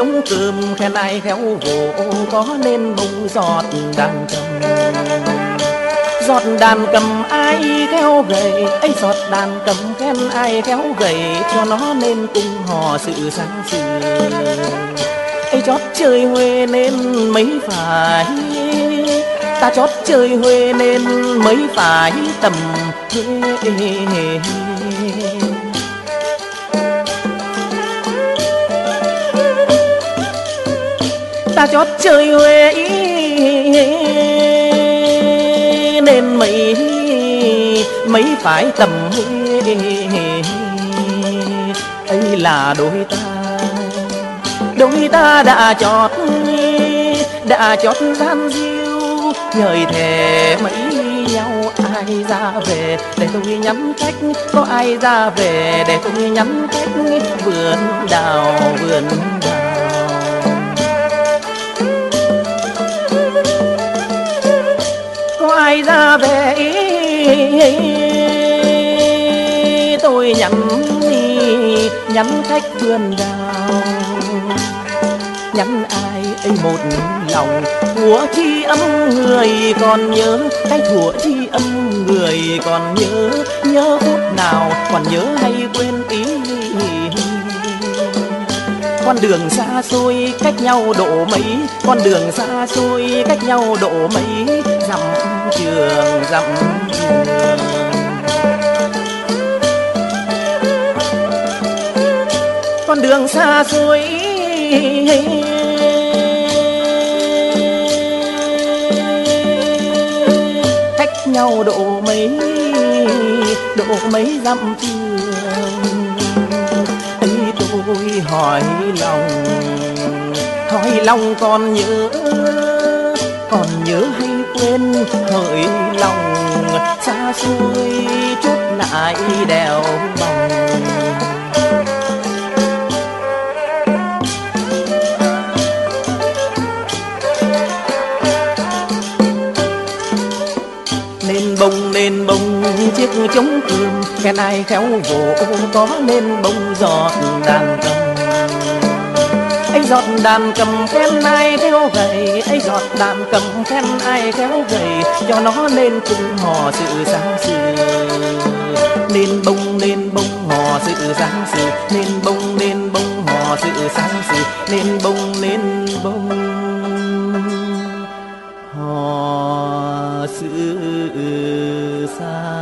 chiếc cơm khen ai khéo vỗ, có nên bông giọt đàn cầm. Giọt đàn cầm ai khéo gầy, ấy giọt đàn cầm khen ai khéo gầy, cho nó nên cùng hò sự sáng sủa. Ấy chót chơi huê nên mấy phải, ta chót chơi huê nên mấy phải tầm huê ta chót chơi huế nên mấy mấy phải tầm huê ấy là đôi ta đôi ta đã chót đã chót gian diêu. Nhời thề mấy nhau ai ra về, để tôi nhắn cách, có ai ra về, để tôi nhắn cách. Vườn đào vườn đào. Ai ra về tôi nhắn nhắm khách vườn đào nhắm ai ấy một lòng, của chi âm người còn nhớ? Cái thủa chi âm người còn nhớ? Nhớ phút nào còn nhớ hay quên ý? Con đường xa xôi cách nhau độ mấy? Con đường xa xôi cách nhau độ mấy? Dặm trường dặm trường con đường xa xôi. Cách nhau độ mấy? Độ mấy dặm trường? Hỏi lòng. Hỏi lòng còn nhớ còn nhớ hay quên hỡi lòng. Xa xôi chút lại đèo bằng. Nên bông nên bông, chiếc trống cơm khen ai khéo vỗ, có nên bông giọt đàn cầm giọt đàn cầm khen ai theo gầy, ấy giọt đàn cầm khen ai theo gầy, cho nó nên cùng hò sự sáng sự. Nên bông nên bông hò sự sáng sự, nên bông nên bông hò sự sáng sự, nên bông nên bông hò sự sáng